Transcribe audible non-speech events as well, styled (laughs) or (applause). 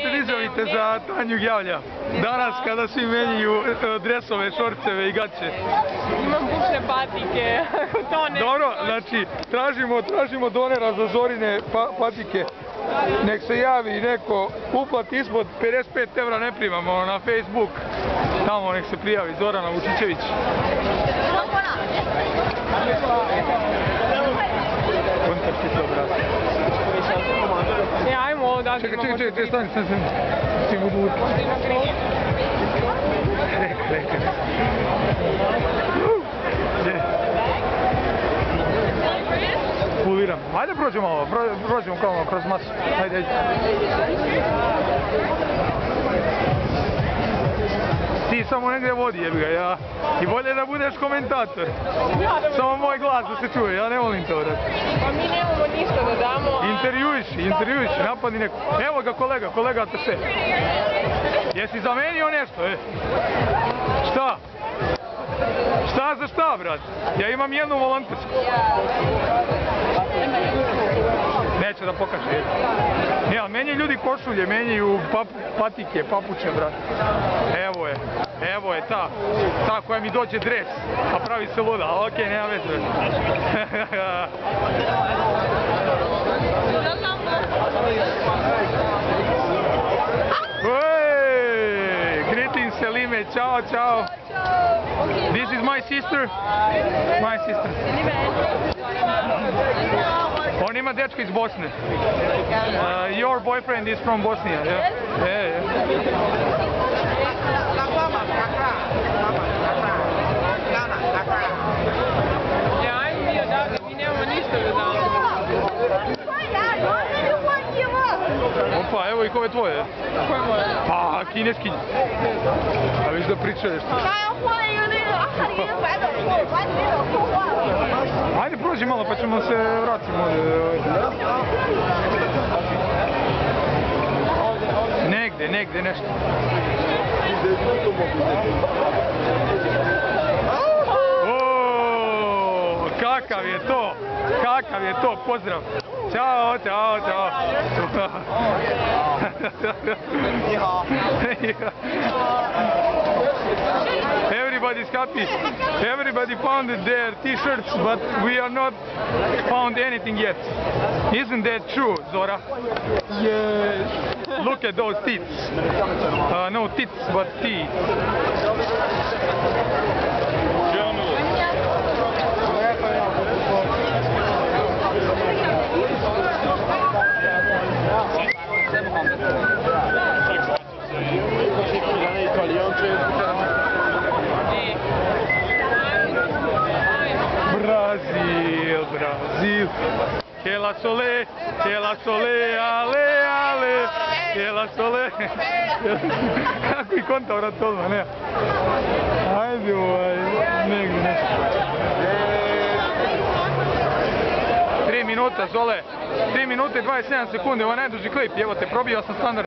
imate izjavite za Tanju Gjavlja? Danas kada svi menjaju e, dresove, šorceve i gaće. Imam bušne patike, ako (laughs) to ne... Dobro, znači, tražimo, tražimo donera za Zorine pa- patike. Nek se javi neko, uplat ispod 55 evra ne primamo na Facebook. Tamo nek se prijavi Zorana Vučićević. Se obratiti. Ne, ajmo ovo da Čekaj, čekaj, čekaj, stani, stani, stani. Ti budu uti. Možda ima kriv. Reka, reka. Gdje? Puliram. Ajde prođemo ovo, pro- prođemo kao ono kroz masu. Ajde, ajde. Samo negdje vodi jebi ga, ja. I bolje da budeš komentator. Samo moj glas da se čuje, ja ne volim to brate. Pa mi nemamo ništa da damo, a... Intervjuiš, intervjuiš, napadi neko. Evo ga kolega, kolega Ataše. Jesi zamenio nešto, e? Šta? Šta za šta, brat? Ja imam jednu volontersku. Neće da pokaže. Ne, ali menjaju ljudi košulje, menjaju pap, patike, papuče, brat. Evo je, evo je ta, ta koja mi dođe dres, a pravi se luda, ali okej, nema veze. Greetings Selime, ciao ciao. This is my sister. My sister. On ima dečka iz Bosne. Uh, your boyfriend is from Bosnia? Yeah, yeah. Ja, ajmo mi odavde, mi nemamo ništa da damo. Opa, evo i kove tvoje. Koje moje? Pa, kineskinje. A viš da pričaješ ti. Ajde, prođi malo pa ćemo se vratiti. Negde, negde nešto. O, kakav je to, kakav je to, pozdrav. (laughs) Everybody's happy. Everybody found their t-shirts, but we are not found anything yet. Isn't that true, Zora? Yes. Look at those teeth. Uh, no teeth, but teeth. Que la sole, que la sole, ale, ale, que la sole. (laughs) Kako i konta vrat odmah, ne? Ajde ovaj, negdje nešto. Tri minuta, Zole. 3 minute i 27 sekundi, ovo je najduži klip, evo te, probio sam standard.